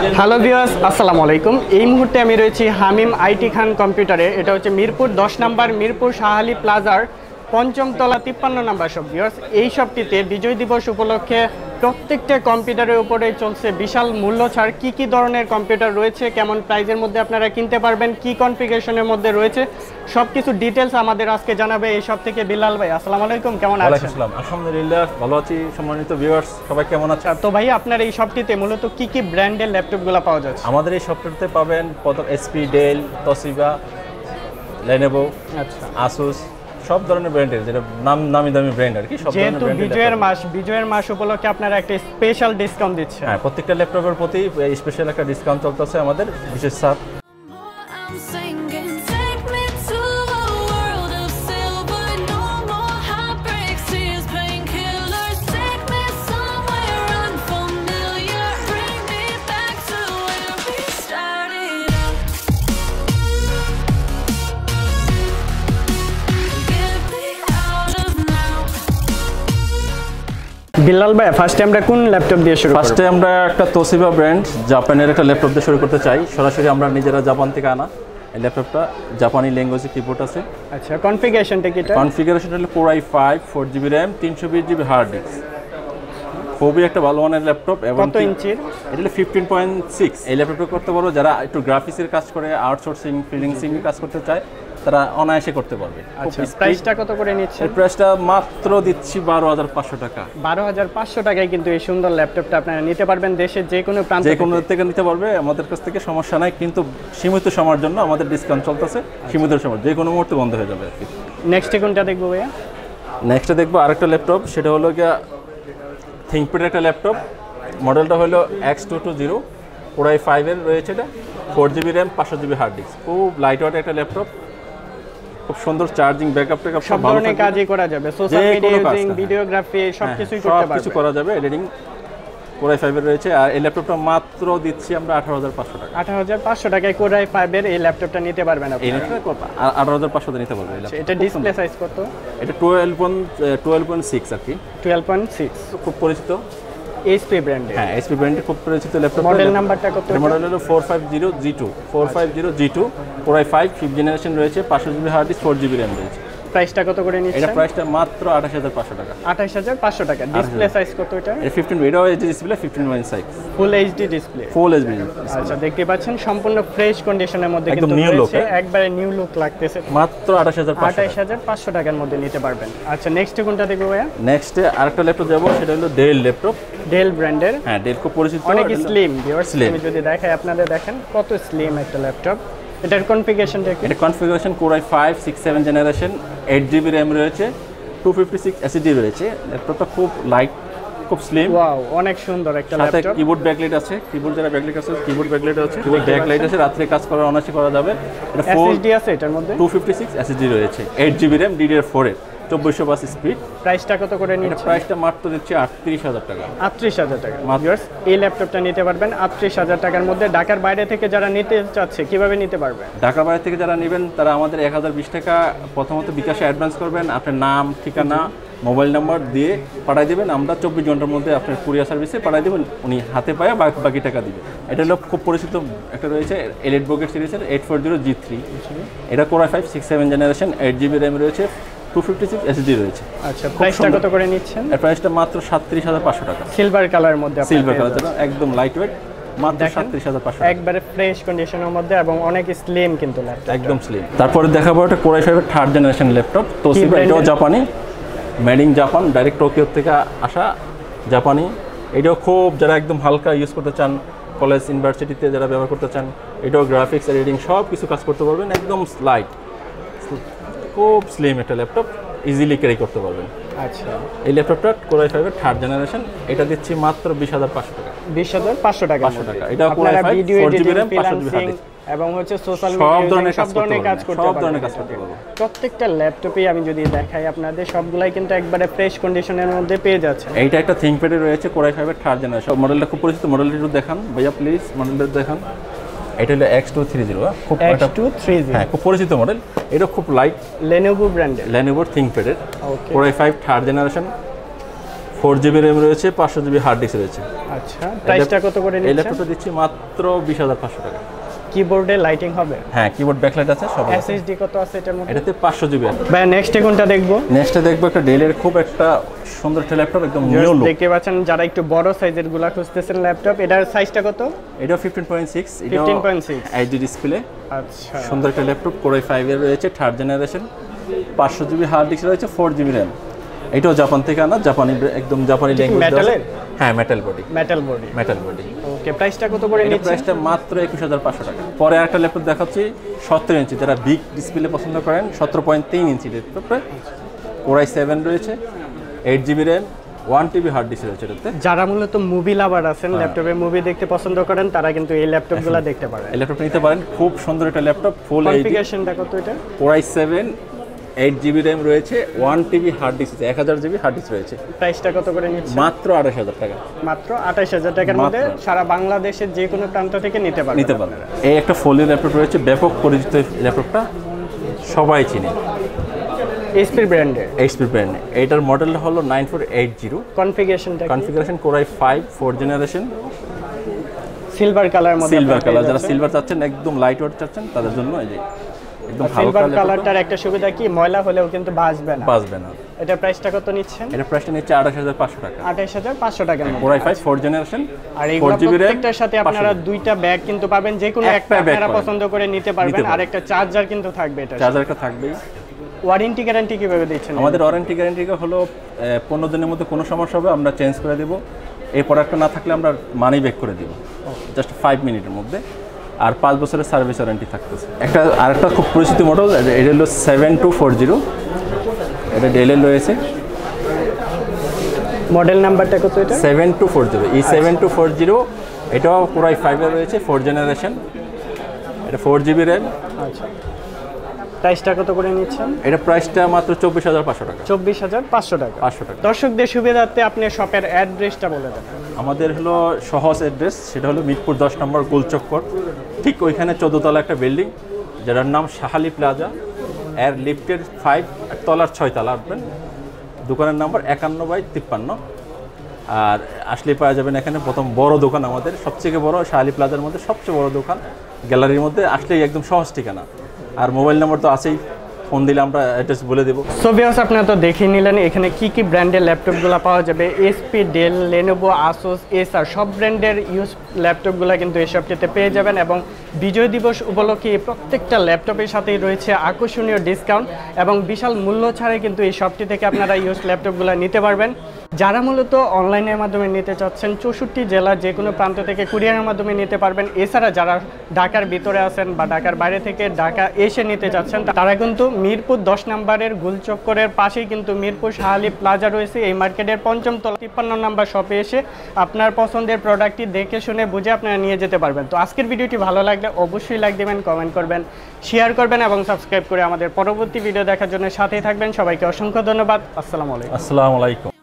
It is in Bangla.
হ্যালো ভিউয়ার্স আসসালামু আলাইকুম। এই মুহূর্তে আমি রয়েছি হামিম আইটি খান কম্পিউটারে। এটা হচ্ছে মিরপুর দশ নাম্বার মিরপুর শাহালি প্লাজার পঞ্চম তলা তিপ্পান্ন নাম্বার সব ভিউয়ার্স এই সবটিতে বিজয় দিবস উপলক্ষে প্রত্যেকটা কম্পিউটারের উপরে চলছে বিশাল মূল্য ছাড়। কী কী ধরনের কম্পিউটার রয়েছে কেমন প্রাইজের মধ্যে আপনারা কিনতে পারবেন কি কনফিগারেশনের মধ্যে রয়েছে সব কিছু ডিটেলস আমাদের আজকে জানাবে এই সব থেকে বিলাল ভাই। আসসালামু আলাইকুম কেমন আছেন? আলহামদুলিল্লাহ ভালো আছি সম্মানিত ভিউয়ার্স সবাই কেমন আছে আচ্ছা, তো ভাই আপনার এই শপটিতে মূলত কি কি ব্র্যান্ডের ল্যাপটপগুলো পাওয়া যাচ্ছে? আমাদের এই সফটওয়্যারতে পাবেন প্রথম এসপি ডেল তসিবা লেনেভো আচ্ছা। আসুস সব ধরনের ব্র্যান্ডের যেটা নাম নামি দামি ব্র্যান্ড আর কি সব যেহেতু বিজয়ের মাস বিজয়ের মাস উপলক্ষে আপনারা একটা স্পেশাল ডিসকাউন্ট দিচ্ছে হ্যাঁ প্রত্যেকটা ল্যাপটপের প্রতি স্পেশাল একটা ডিসকাউন্ট চলতেছে আমাদের বিশেষ সার বিল্লাল ভাই ফার্স্টে আমরা কোন ল্যাপটপ দিয়ে শুরু করব ফার্স্টে আমরা একটা তোসিবা ব্র্যান্ড জাপানের একটা ল্যাপটপ দিয়ে শুরু করতে চাই। সরাসরি আমরা নিজেরা জাপান থেকে আনা এই ল্যাপটপটা জাপানি ল্যাঙ্গুয়েজে কিবোর্ড আছে। আচ্ছা কনফিগারেশনটা কি এটা? কনফিগারেশন হলো core i five four GB RAM তিনশো বিশ জিবি হার্ড ডিস্ক খুবই একটা ভালো মানের ল্যাপটপ এবং কত ইঞ্চির? এটা হলো ফিফটিন পয়েন্ট সিক্স এই ল্যাপটপটা করতে পারব যারা একটু গ্রাফিক্সের কাজ করে আউটসোর্সিং ফ্রিলিংসিং কাজ করতে চায়। তারা অনায়াসে করতে পারবে। আচ্ছা প্রাইসটা কত করে নিচ্ছে এই প্রাইসটা মাত্র দিচ্ছি বারো হাজার পাঁচশো টাকা। বারো হাজার পাঁচশো টাকায় কিন্তু এই সুন্দর ল্যাপটপটা আপনারা নিতে পারবেন দেশের যে কোনো প্রান্ত যে কোনো থেকে। নিতে পারবে আমাদের কাছ থেকে সমস্যা নাই কিন্তু সীমিত সময়ের জন্য আমাদের ডিসকাউন্ট চলতেছে সীমিত সময় যে কোনো মুহূর্তে বন্ধ হয়ে যাবে আর কি। নেক্সট কোনটা দেখব ভাইয়া? নেক্সটে দেখব আরেকটা ল্যাপটপ সেটা হলো গিয়া থিঙ্কপ্যাড একটা ল্যাপটপ মডেলটা হলো এক্স টু টু জিরো ওরাই ফাইভের রয়েছে এটা ফোর জিবি র্যাম পাঁচশো জিবি হার্ড ডিস্ক খুব লাইট ওয়েট একটা ল্যাপটপ খুব সুন্দর চার্জিং ব্যাকআপ ট্যাকআপ সব ধরনের কাজই করা যাবে। Social media using. ভিডিওগ্রাফি সব কিছুই সব করতে পারবে। করা যাবে। এডিটিং ওরাই ফাইভের রয়েছে। আর এই ল্যাপটপটা মাত্র দিচ্ছি আমরা আঠারো হাজার পাঁচশো টাকা। আঠারো হাজার পাঁচশো টাকায় কোরাই ফাইভের এই ল্যাপটপটা নিতে পারবেন আপনি। আঠারো হাজার পাঁচশো নিতে পারবে এই laptop। এটা ডিসপ্লে সাইজ কত? এটা twelve point twelve point six আর কি। টুয়েলভ পয়েন্ট সিক্স খুব পরিচিত। এইচপি ব্র্যান্ডের হ্যাঁ এসপি ব্র্যান্ডের খুব পরিচিত ল্যাপটপ মডেল নাম্বারটা কত মডেল হলো four five zero G two four five zero G two four i five fifth generation রয়েছে পাঁচশো GB hard disk four GB RAM রয়েছে। প্রাইসটা কত করে এটা নিচ্ছে প্রাইসটা মাত্র আঠাশ হাজার পাঁচশো টাকা। আঠাশ হাজার পাঁচশো টাকা। ডিসপ্লে সাইজ কত এটা? এটা ফিফটিন এটাও H display fifteen one size full HD display full HD আচ্ছা দেখতে পাচ্ছেন সম্পূর্ণ ফ্রেশ কন্ডিশনের মধ্যে কিন্তু look, রয়েছে। হ্যাঁ? একবারে নিউ লুক লাগতেছে। মাত্র আঠাশ হাজার পাঁচশো আঠাইশ হাজার পাঁচশো টাকার মধ্যে নিতে পারবেন। আচ্ছা নেক্সট কোনটা দেখব ভাইয়া? নেক্সট আরেকটা ল্যাপটপ যাব সেটা হলো ডেল ল্যাপটপ ডেল ব্র্যান্ডের হ্যাঁ ডেল খুব পরিচিত। অনেক এটা স্লিম ভিউয়ার্স আমি যদি দেখাই আপনাদের দেখেন কত স্লিম একটা ল্যাপটপ এটার কনফিগারেশনটা কি? এটা configuration core i five six seven generation 8 GB RAM রয়েছে টু ফিফটি সিক্স এসিডি রয়েছে। ল্যাপটপটা খুব লাইট খুব স্লিম ওয়াও অনেক সুন্দর একটা ল্যাপটপ সাথে কিবোর্ড ব্যাকলাইট আছে কিবোর্ড যারা ব্যাকলাইট আছে কিবোর্ড ব্যাকলাইট আছে। কিবোর্ড ব্যাকলাইট আছে। রাতে কাজ করার অনায়াসে করা যাবে। এটা এসএসডি আছে এটার মধ্যে? টু ফিফটি সিক্স এসএসডি রয়েছে 8 জিবি র্যাম ডিডিআর ফোরের চব্বিশশো বাস স্পিড প্রাইসটা কত করে নিচ্ছে? প্রাইসটা মাত্র দিচ্ছে আটত্রিশ হাজার টাকা। আটত্রিশ হাজার টাকা। ভিউয়ার্স এই ল্যাপটপটা নিতে পারবেন আটত্রিশ হাজার টাকার মধ্যে। ঢাকার বাইরে থেকে যারা নিতে চাচ্ছে কীভাবে নিতে পারবে? ঢাকা বাইরে থেকে যারা নেবেন তারা আমাদের এক হাজার বিশ টাকা প্রথমত বিকাশে অ্যাডভান্স করবেন। আপনার নাম ঠিকানা মোবাইল নাম্বার দিয়ে পাঠিয়ে দেবেন। আমরা চব্বিশ ঘণ্টার মধ্যে আপনার কুরিয়ার সার্ভিসে পাঠিয়ে দেবেন উনি হাতে পায়ে বাকি টাকা দিবে। এটা হলো খুব পরিচিত একটা রয়েছে এলিট বকেট সিরিজের eight four zero G. Three এটা core i five six seven generation eight GB RAM রয়েছে। টু ফিফটি সিক্স এসডি রয়েছে। আচ্ছা প্রাইসটা কত করে নিচ্ছেন? এর প্রাইসটা মাত্র টাকা। সিলভার কালার মধ্যে সিলভার কালার একদম মাত্র। একবারে ফ্রেশ কন্ডিশনের মধ্যে এবং অনেক স্লিম কিন্তু ল্যাপটপ একদম স্লিম তারপরে দেখাবো একটা কোরাই ফাইভের থার্ড জেনারেশন ল্যাপটপ তো এটাও জাপানি made in Japan direct Tokyo থেকে আসা জাপানি। এটাও খুব যারা একদম হালকা ইউজ করতে চান কলেজ ইউনিভার্সিটিতে যারা ব্যবহার করতে চান এটাও গ্রাফিক্স এডিটিং সব কিছু কাজ করতে পারবেন একদম লাইট খুব স্লিম একটা ল্যাপটপ ইজিলি ক্যারি করতে পারবেন। আচ্ছা। এই ল্যাপটপটা কোরাই ফাইভের থার্ড জেনারেশন এটা দিচ্ছি মাত্র বিশ হাজার পাঁচশো টাকা। বিশ হাজার পাঁচশো টাকা 500 টাকা। এটা i5, video 4GB editing RAM, 500 GB freelancing এবং হচ্ছে সোশ্যাল সব মিডিয়া ধরনের সব কাজ করতে ধরনের কাজ। করতে সব ধরনের কাজ করতে পারবেন। প্রত্যেকটা ল্যাপটপে আমি যদি দেখাই আপনাদের সবগুলাই কিন্তু একবারে ফ্রেশ কন্ডিশনের মধ্যে পেয়ে যাচ্ছে এইটা একটা থিঙ্কপ্যাডে রয়েছে কোরাই ফাইভের থার্ড জেনারেশন মডেলটা খুব পরিচিত মডেলটা একটু দেখান। ভাইয়া প্লিজ মডেলটা দেখান। এটা হলো এক্স টু থ্রি জিরো খুব এক্স টু থ্রি হ্যাঁ খুব পরিচিত মডেল এটা খুব লাইট লেনোভো ব্র্যান্ডের লেনোভোর থিঙ্কপ্যাডের okay core i five third generation four GB RAM রয়েছে পাঁচশো জিবি হার্ড ডিস্ক রয়েছে। আচ্ছা প্রাইসটা কত করে এই ল্যাপটপটা দিচ্ছি মাত্র বিশ হাজার পাঁচশো টাকা। কিবোর্ডে লাইটিং হবে। হ্যাঁ কিবোর্ড ব্যাকলাইট আছে সব এসএসডি কত আছে এটার মধ্যে? এটাতে পাঁচশো জিবি আছে। ভাই নেক্সট কোনটা দেখব? নেক্সটে দেখব একটা ডেলের খুব একটা সুন্দর একটা ল্যাপটপ একদম নিউ লুক দেখতে পাচ্ছেন যারা একটু বড় সাইজেরগুলা খুঁজতেছেন ল্যাপটপ এটার সাইজটা কত? এটা ফিফটিন পয়েন্ট সিক্স এটা 15.6 এইচডি ডিসপ্লে আচ্ছা। সুন্দর একটা ল্যাপটপ কোরাই ফাইভ এর রয়েছে থার্ড জেনারেশন পাঁচশো জিবি হার্ড ডিস্ক রয়েছে ফোর জিবি র্যাম এটাও জাপান থেকে আনা জাপানি একদম জাপানি ল্যাঙ্গুয়েজ মেটালের? হ্যাঁ metal body metal body metal body okay প্রাইসটা কত করে এটা নিচ্ছেন প্রাইসটা মাত্র একুশ হাজার পাঁচশো টাকা। পরে একটা ল্যাপটপ দেখাচ্ছি সতেরো ইঞ্চি। যারা বিগ ডিসপ্লে পছন্দ করেন সতেরো পয়েন্ট তিন ইঞ্চি ল্যাপটপে কোরাই সেভেন রয়েছে eight GB RAM one TB hard disk রয়েছে এটাতে। যারা মূলত মুভি লাভার আছেন। ল্যাপটপে মুভি দেখতে পছন্দ করেন তারা কিন্তু এই ল্যাপটপগুলো দেখতে পারেন। এই ল্যাপটপটা নিতে পারেন খুব সুন্দর একটা ল্যাপটপ ফুল কনফিগারেশনটা কত এটা? Core i seven eight GB RAM রয়েছে ওয়ান টিবি হার্ড ডিস্ক এক হাজার জিবি হার্ড ডিস্ক রয়েছে। প্রাইসটা কত করে নিচ্ছে? মাত্র আড়াইশ হাজার টাকা। মাত্র আঠাশ হাজার টাকার মধ্যে সারা বাংলাদেশের যে কোনো প্রান্ত থেকে নিতে পারবেন নিতে পারবেন এই একটা ফোল্ডিং ল্যাপটপ রয়েছে ব্যাপক পরিচিত ল্যাপটপটা সবাই চিনে। এইচপি ব্র্যান্ডের এইচপি ব্র্যান্ড এইটার মডেল হলো nine four eight zero কনফিগারেশনটা configuration core i five four generation silver colour silver colour যারা সিলভার চাচ্ছেন একদম লাইট ওয়েট চাচ্ছেন তাদের জন্য এই যে একদম সিলভার কালার কালারটার একটা সুবিধা কি ময়লা হলেও কিন্তু বাঁচবে না। বাঁচবে না। এটা প্রাইসটা কত নিচ্ছেন? এটা প্রাইসটা নিচ্ছে আঠাশ হাজার পাঁচশো টাকা। আঠাশ হাজার পাঁচশো টাকার মধ্যে। Core i five four generation আর এইগুলো প্রত্যেকটার সাথে আপনারা দুইটা ব্যাগ কিন্তু পাবেন যে কোনো একটা আপনারা পছন্দ করে নিতে পারবেন। আর একটা চার্জার কিন্তু থাকবে এটা চার্জার একটা থাকবেই। ওয়ারেন্টি গ্যারান্টি কীভাবে দিচ্ছেন? আমাদের ওয়ারেন্টি গ্যারান্টি হলো পনেরো দিনের মধ্যে কোনো সমস্যা হবে আমরা চেঞ্জ করে দেবো। এই প্রোডাক্টটা না থাকলে আমরা মানি ব্যাক করে দিব। জাস্ট ফাইভ মিনিটের মধ্যে। আর পাঁচ বছরের সার্ভিস ওয়ারেন্টি থাকতেছে। একটা আর একটা খুব পরিচিত মডেল এটা হলো সেভেন টু ফোর জিরো এটা ডেলের রয়েছে। মডেল নাম্বারটা কত এটা? সেভেন টু ফোর জিরো এই সেভেন টু ফোর জিরো এটাও পুরাই ফাইভে রয়েছে ফোর জেনারেশন এটা ফোর জিবি র্যাম আচ্ছা। প্রাইসটা কত করে নিচ্ছেন? এটা প্রাইসটা মাত্র চব্বিশ হাজার পাঁচশো টাকা। চব্বিশ হাজার পাঁচশো টাকা। পাঁচশো টাকা। দর্শকদের সুবিধার্থে আপনি শপের অ্যাড্রেসটা বলে দেন। আমাদের হলো সহজ অ্যাড্রেস সেটা হলো মিরপুর দশ নম্বর গোলচক্কর। ঠিক ওইখানে চোদ্দতলা একটা বিল্ডিং যেটার নাম শাহালি প্লাজা। এর লিফটের ফাইভ তলার ছয়তলা আসবেন দোকানের নাম্বার একান্ন বাই তিপ্পান্ন। আর আসলে পাওয়া যাবেন এখানে প্রথম বড় দোকান আমাদের। সবথেকে বড় শাহালি প্লাজার মধ্যে সবচেয়ে বড় দোকান। গ্যালারির মধ্যে আসলেই একদম সহজ ঠিকানা। আর মোবাইল নাম্বার তো আছেই। ফোন দিলে আমরা অ্যাড্রেস বলে দেবো। সো ভিউয়ার্স আপনারা তো দেখে নিলেন, এখানে কি কি ব্র্যান্ডের ল্যাপটপগুলো পাওয়া যাবে? এসপি ডেল লেনোভো আসোস এসআর সব ব্র্যান্ডের ইউজ ল্যাপটপগুলো কিন্তু এই শপটিতে পেয়ে যাবেন এবং বিজয় দিবস উপলক্ষে প্রত্যেকটা ল্যাপটপের সাথেই রয়েছে আকর্ষণীয় ডিসকাউন্ট এবং বিশাল মূল্য ছাড়ে কিন্তু এই শপটি থেকে আপনারা ইউজ ল্যাপটপগুলো নিতে পারবেন। যারা মূলত অনলাইনের মাধ্যমে নিতে চাচ্ছেন, চৌষট্টি জেলার যে কোনো প্রান্ত থেকে কুরিয়ারের মাধ্যমে নিতে পারবেন। এছাড়া যারা ঢাকার ভিতরে আছেন বা ঢাকার বাইরে থেকে ঢাকা এসে নিতে চাচ্ছেন, তারা কিন্তু মিরপুর দশ নম্বরের গুলচক্করের পাশেই কিন্তু মিরপুর শাহালি প্লাজা রয়েছে। এই মার্কেটের পঞ্চম তলা, তিপ্পান্ন নাম্বার শপে এসে আপনার পছন্দের প্রোডাক্টটি দেখে শুনে বুঝে আপনারা নিয়ে যেতে পারবেন। তো আজকের ভিডিওটি ভালো লাগলে অবশ্যই লাইক দেবেন, কমেন্ট করবেন, শেয়ার করবেন এবং সাবস্ক্রাইব করে আমাদের পরবর্তী ভিডিও দেখার জন্য সাথেই থাকবেন। সবাইকে অসংখ্য ধন্যবাদ। আসসালামু আলাইকুম। আসসালামু আলাইকুম।